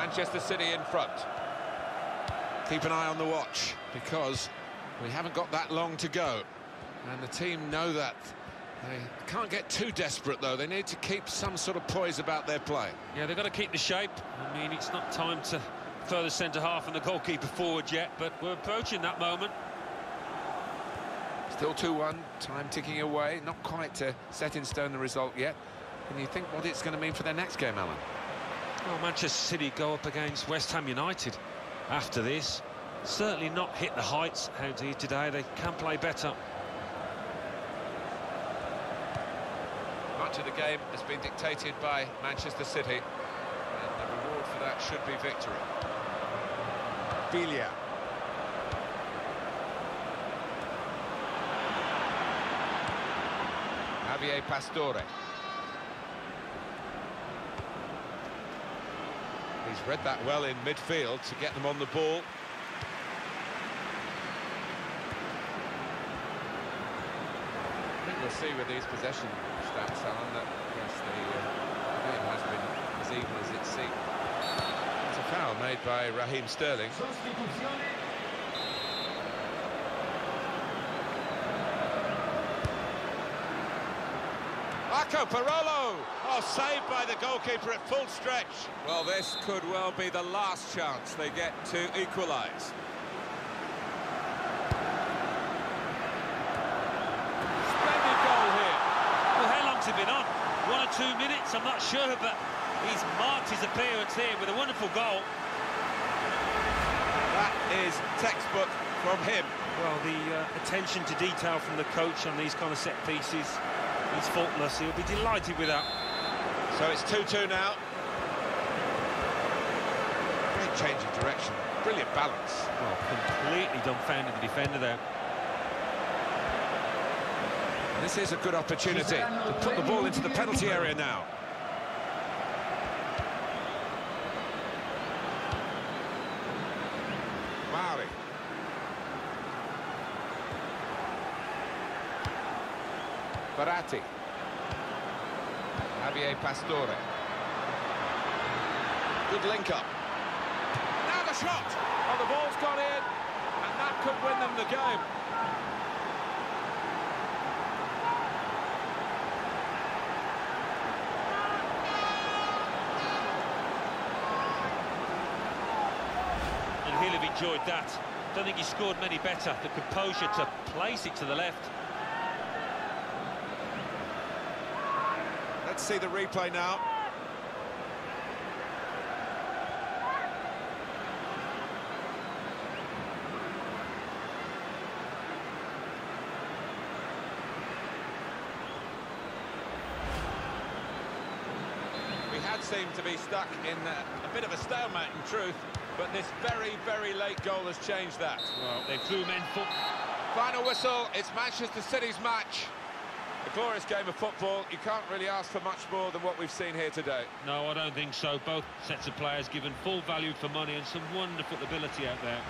Manchester City in front. Keep an eye on the watch, because we haven't got that long to go. And the team know that. They can't get too desperate, though. They need to keep some sort of poise about their play. Yeah, they've got to keep the shape. I mean, it's not time to throw the centre-half and the goalkeeper forward yet, but we're approaching that moment. Still 2-1, time ticking away. Not quite uh, set in stone the result yet. And you think what it's going to mean for their next game, Alan? Well, Manchester City go up against West Ham United after this. Certainly not hit the heights out here today. They can play better. Much of the game has been dictated by Manchester City. And the reward for that should be victory. Villa. Javier Pastore. He's read that well in midfield to get them on the ball. I think we'll see with these possession stats, Alan, that yes, the uh, game has been as even as it seemed. It's a foul made by Raheem Sterling. Marco Parolo! Oh, saved by the goalkeeper at full stretch. Well, this could well be the last chance they get to equalise. Splendid goal here. Well, how long's he been on? One or two minutes, I'm not sure, but he's marked his appearance here with a wonderful goal. That is textbook from him. Well, the uh, attention to detail from the coach on these kind of set pieces is faultless. He'll be delighted with that. So it's 2-2 now. Great change of direction. Brilliant balance. Well, completely dumbfounded the defender there. This is a good opportunity to put the ball into the penalty area now. Verratti. Javier Pastore. Good link up. Now the shot! Oh, the ball's gone in, and that could win them the game. And he'll have enjoyed that. Don't think he scored many better. The composure to place it to the left. Let's see the replay now. We had seemed to be stuck in a, a bit of a stalemate in truth, but this very, very late goal has changed that. Well, they threw men foot. Final whistle, it's Manchester City's match. A glorious game of football. You can't really ask for much more than what we've seen here today. No, I don't think so. Both sets of players given full value for money and some wonderful ability out there.